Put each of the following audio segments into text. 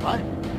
What?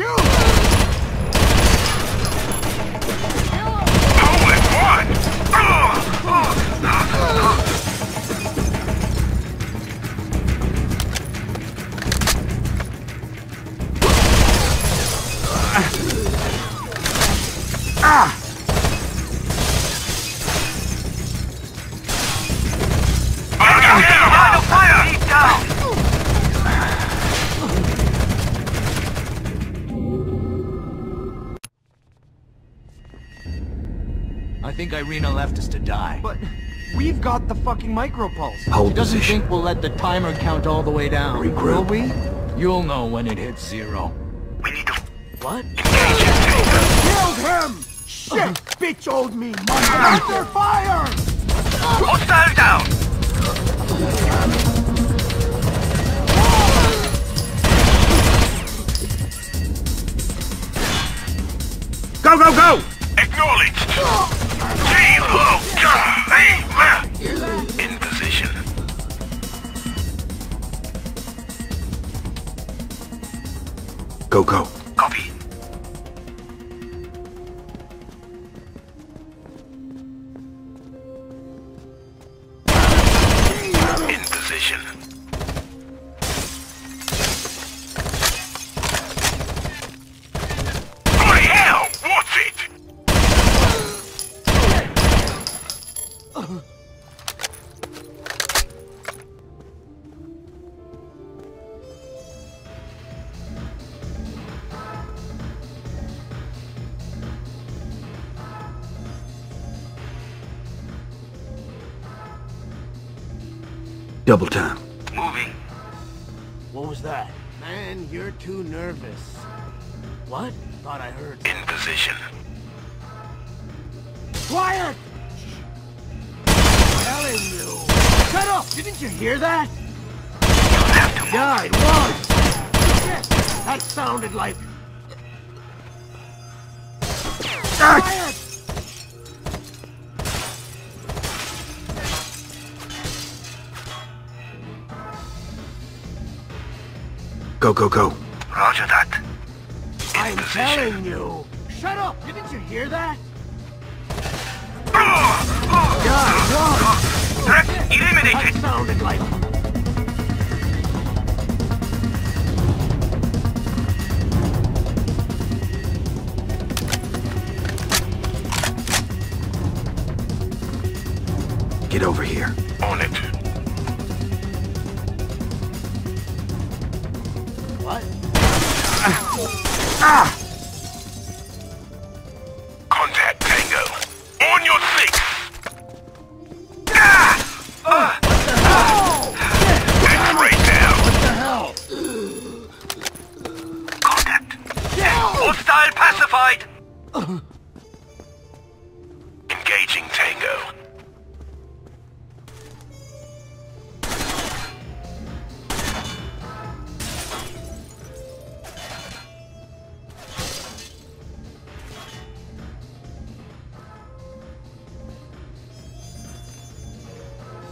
Shoot! Think Irena left us to die. But we've got the fucking micropulse. Hold She doesn't position. think we'll let the timer count all the way down. Regroup. Will we? You'll know when it hits zero. We need to What? engage him, Taker. Killed him! Shit! Bitch owed me money! Under fire! Hostile down! Go, go, go! Acknowledged! In position. Go, go. Copy. Double time. Moving. What was that? Man, you're too nervous. What? Thought I heard. In position. Quiet! Telling you. Shut up! Didn't you hear that? You'll have to move. Yeah, it was. Shit! That sounded like. Ah! Quiet! Go, go, go. Roger that. In I'm position. telling you. Shut up! Didn't you hear that? Ugh! Yeah, it was. Threat That eliminated. sounded like.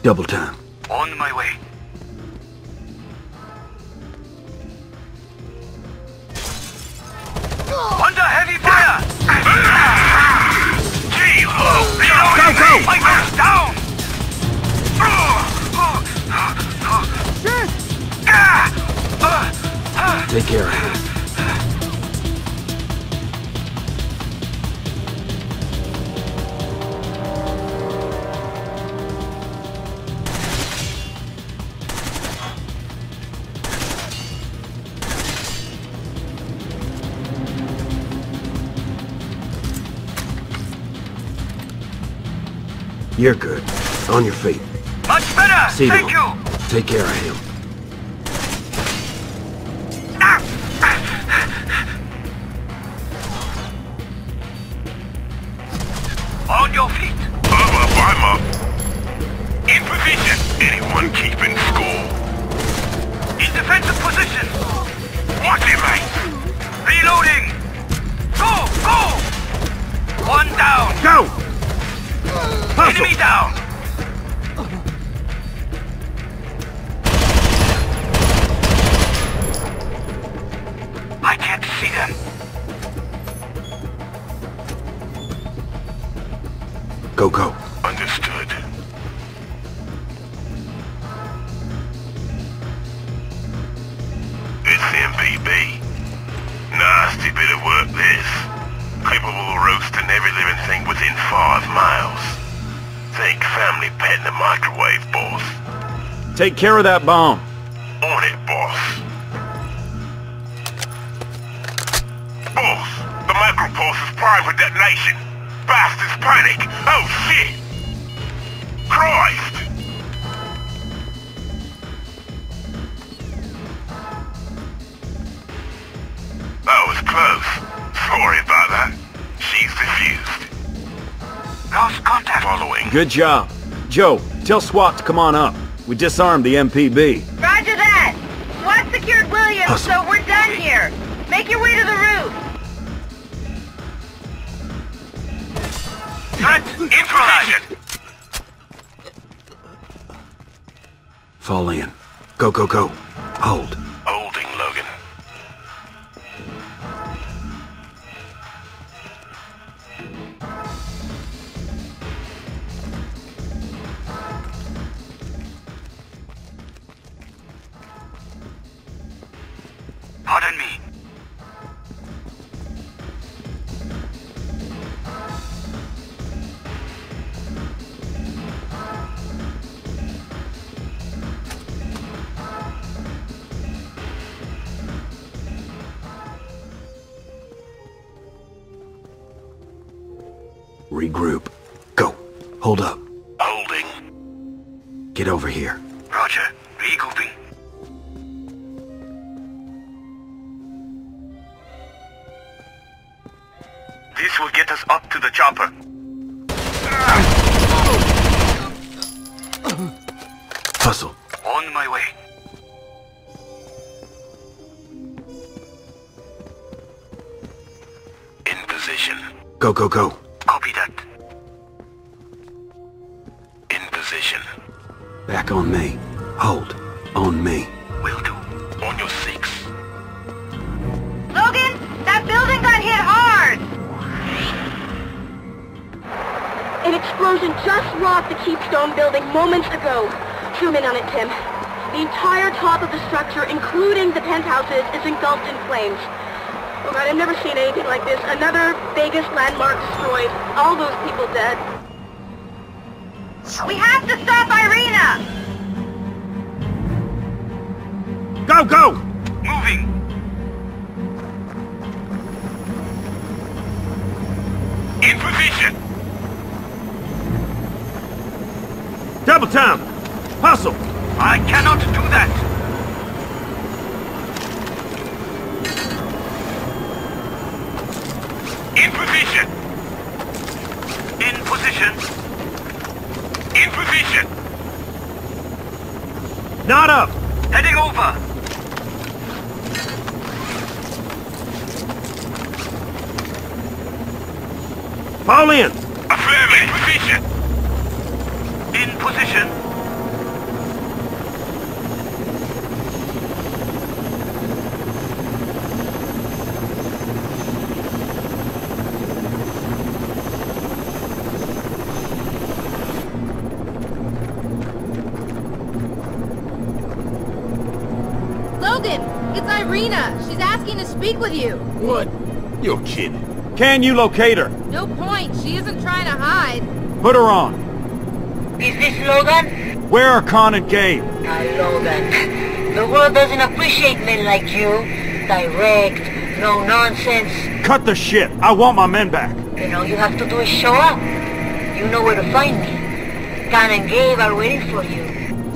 Double time. On my way. Under heavy fire! Go, go! Fighters down! Take care You're good. On your feet. Much better! See Thank you! Take care of him. On your feet! I'm up, I'm up. In position! Anyone keeping score? In defensive position! Watch it, mate! Reloading! Go, go! One down! Go! Enemy down! I can't see them. Go, go. Understood. Take care of that bomb. On it, boss. Boss, the micropulse is primed for detonation. Bastards panic. Oh, shit! Christ! That was close. Sorry about that. She's defused. Lost contact. Following. Good job. Joe, tell SWAT to come on up. We disarmed the MPB. Roger that! SWAT secured Williams, Hustle. so we're done here. Make your way to the roof. Threat neutralized. Fall in. Go, go, go. Hold. Regroup. Go. Hold up. Holding. Get over here. Roger. Regrouping. This will get us up to the chopper. Hustle. On my way. In position. Go, go, go. Position. Back on me. Hold. On me. Will do. On your six. Logan, that building got hit hard! An explosion just rocked the Keystone building moments ago. Zoom in on it, Tim. The entire top of the structure, including the penthouses, is engulfed in flames. Oh God, I've never seen anything like this. Another Vegas landmark destroyed. All those people dead. We have to stop Irena! Go, go! Moving. In position. Double time! Hustle! I cannot do that. In position. In position. Position. Not up! Heading over. Fall in! Affirmative. In position. In position. Irena. She's asking to speak with you. What? You're kidding. Can you locate her? No point. She isn't trying to hide. Put her on. Is this Logan? Where are Kan and Gabe? Ah, Logan. The world doesn't appreciate men like you. Direct, no nonsense. Cut the shit. I want my men back. Then all you have to do is show up. You know where to find me. Kan and Gabe are waiting for you.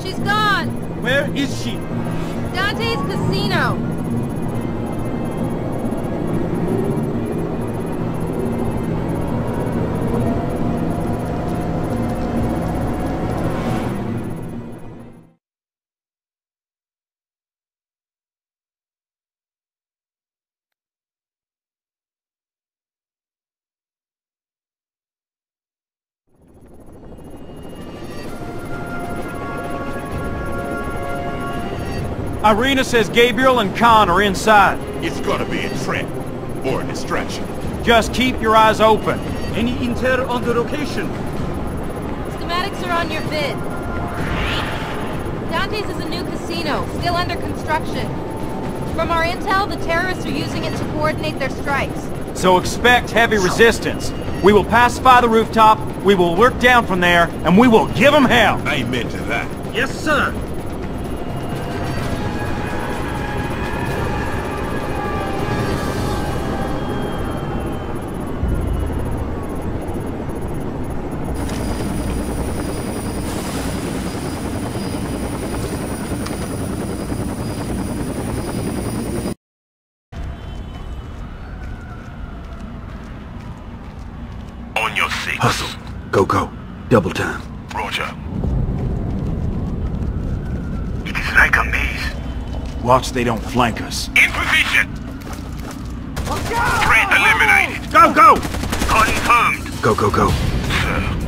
She's gone. Where is she? Dante's casino. Irena says Gabriel and Kan are inside. It's gotta be a trap. Or a distraction. Just keep your eyes open. Any intel on the location? Schematics are on your vid. Dante's is a new casino, still under construction. From our intel, the terrorists are using it to coordinate their strikes. So expect heavy resistance. We will pacify the rooftop, we will work down from there, and we will give them hell. Amen to that. Yes, sir. Hustle. Go, go. Double time. Roger. It is like a maze. Watch they don't flank us. In position! Threat eliminated. Go, go! Confirmed. Go, go, go. Sir,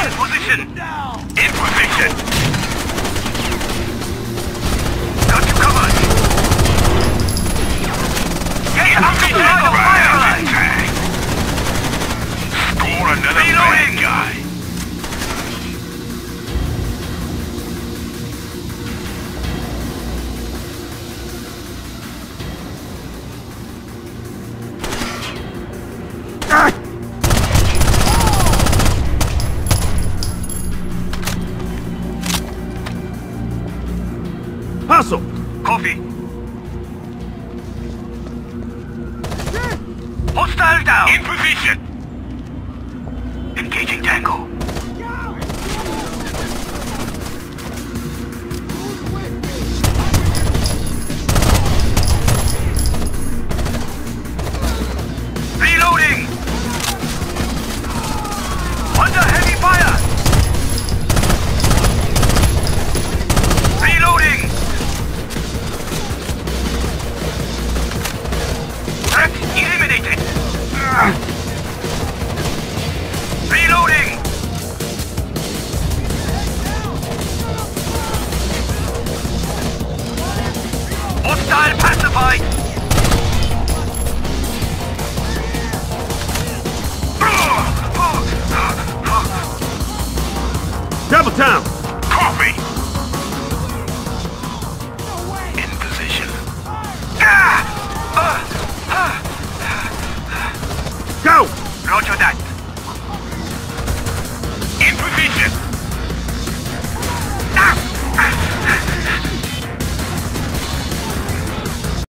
In position! In position! Got you covered! Get up the fire! Score another Reloading. bad guy!